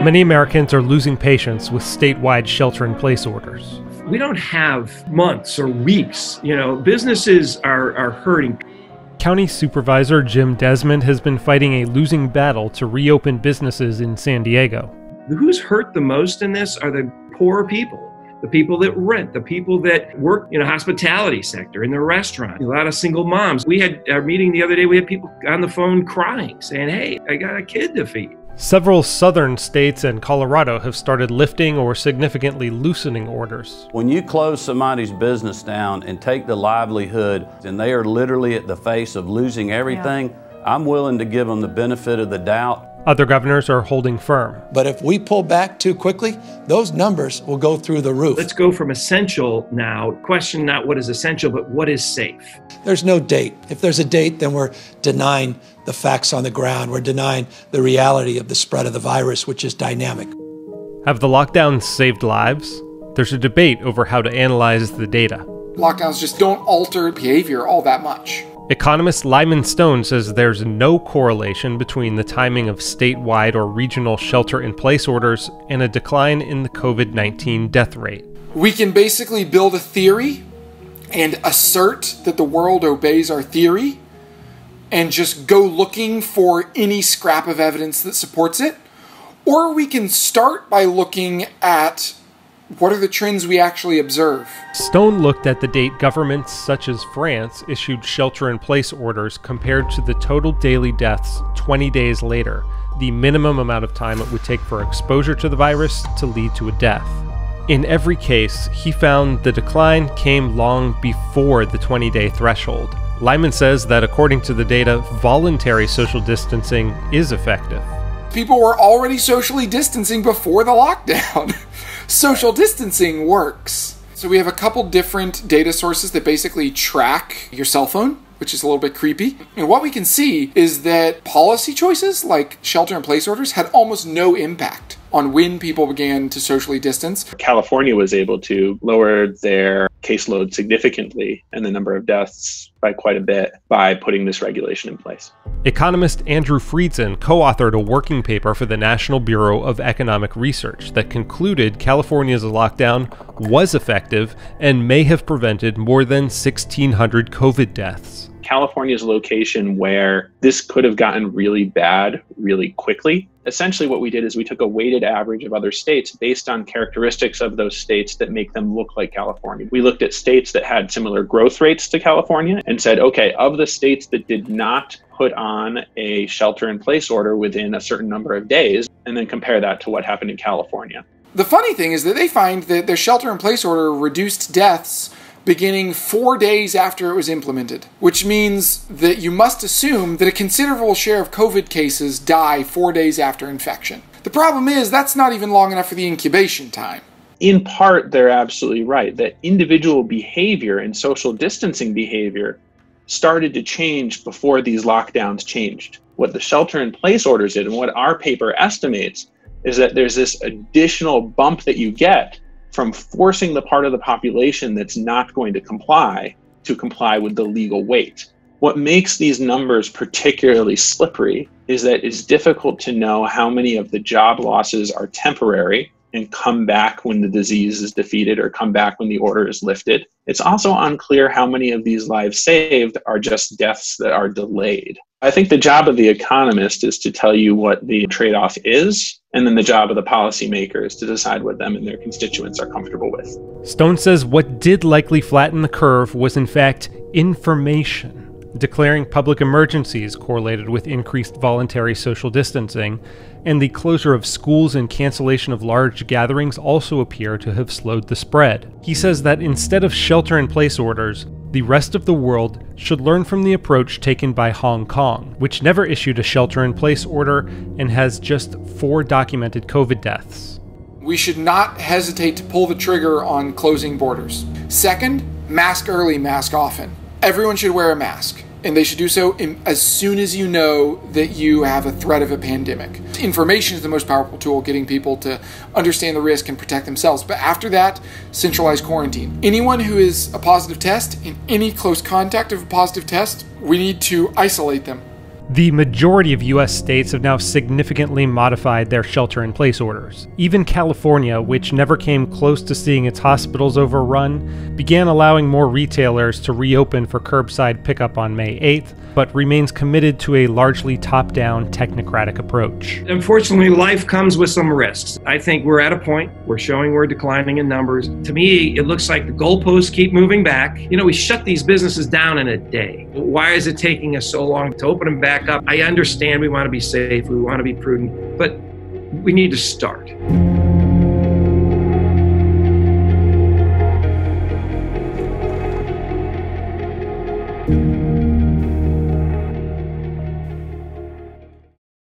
Many Americans are losing patience with statewide shelter in place orders. We don't have months or weeks. You know, businesses are, are hurting. County Supervisor Jim Desmond has been fighting a losing battle to reopen businesses in San Diego. Who's hurt the most in this are the poor people the people that rent, the people that work in a hospitality sector, in the restaurant, a lot of single moms. We had our meeting the other day, we had people on the phone crying, saying, Hey, I got a kid to feed. Several southern states and Colorado have started lifting or significantly loosening orders. When you close somebody's business down and take the livelihood, and they are literally at the face of losing everything, yeah. I'm willing to give them the benefit of the doubt other governors are holding firm. But if we pull back too quickly, those numbers will go through the roof. Let's go from essential now. Question not what is essential, but what is safe. There's no date. If there's a date, then we're denying the facts on the ground. We're denying the reality of the spread of the virus, which is dynamic. Have the lockdowns saved lives? There's a debate over how to analyze the data. Lockdowns just don't alter behavior all that much. Economist Lyman Stone says there's no correlation between the timing of statewide or regional shelter in place orders and a decline in the COVID 19 death rate. We can basically build a theory and assert that the world obeys our theory and just go looking for any scrap of evidence that supports it. Or we can start by looking at what are the trends we actually observe? Stone looked at the date governments such as France issued shelter in place orders compared to the total daily deaths 20 days later, the minimum amount of time it would take for exposure to the virus to lead to a death. In every case, he found the decline came long before the 20 day threshold. Lyman says that according to the data, voluntary social distancing is effective. People were already socially distancing before the lockdown. social distancing works. So we have a couple different data sources that basically track your cell phone, which is a little bit creepy. And what we can see is that policy choices like shelter in place orders had almost no impact on when people began to socially distance. California was able to lower their caseload significantly and the number of deaths by quite a bit by putting this regulation in place. Economist Andrew Friedson co authored a working paper for the National Bureau of Economic Research that concluded California's lockdown was effective and may have prevented more than 1,600 COVID deaths. California's location where this could have gotten really bad really quickly. Essentially, what we did is we took a weighted average of other states based on characteristics of those states that make them look like California. We looked at states that had similar growth rates to California and said, okay, of the states that did not put on a shelter in place order within a certain number of days, and then compare that to what happened in California. The funny thing is that they find that their shelter in place order reduced deaths beginning four days after it was implemented, which means that you must assume that a considerable share of COVID cases die four days after infection. The problem is that's not even long enough for the incubation time. In part, they're absolutely right that individual behavior and social distancing behavior started to change before these lockdowns changed. What the shelter in place orders did and what our paper estimates is that there's this additional bump that you get from forcing the part of the population that's not going to comply to comply with the legal weight. What makes these numbers particularly slippery is that it's difficult to know how many of the job losses are temporary and come back when the disease is defeated or come back when the order is lifted. It's also unclear how many of these lives saved are just deaths that are delayed. I think the job of the economist is to tell you what the trade off is, and then the job of the policymaker is to decide what them and their constituents are comfortable with. Stone says what did likely flatten the curve was, in fact, information. Declaring public emergencies correlated with increased voluntary social distancing, and the closure of schools and cancellation of large gatherings also appear to have slowed the spread. He says that instead of shelter in place orders, the rest of the world should learn from the approach taken by Hong Kong, which never issued a shelter in place order and has just four documented COVID deaths. We should not hesitate to pull the trigger on closing borders. Second, mask early, mask often. Everyone should wear a mask and they should do so in, as soon as you know that you have a threat of a pandemic. Information is the most powerful tool getting people to understand the risk and protect themselves. But after that, centralized quarantine. Anyone who is a positive test in any close contact of a positive test, we need to isolate them. The majority of US states have now significantly modified their shelter in place orders. Even California, which never came close to seeing its hospitals overrun, began allowing more retailers to reopen for curbside pickup on May 8th, but remains committed to a largely top down technocratic approach. Unfortunately, life comes with some risks. I think we're at a point, we're showing we're declining in numbers. To me, it looks like the goalposts keep moving back. You know, we shut these businesses down in a day. Why is it taking us so long to open them back up? I understand we want to be safe, we want to be prudent, but we need to start.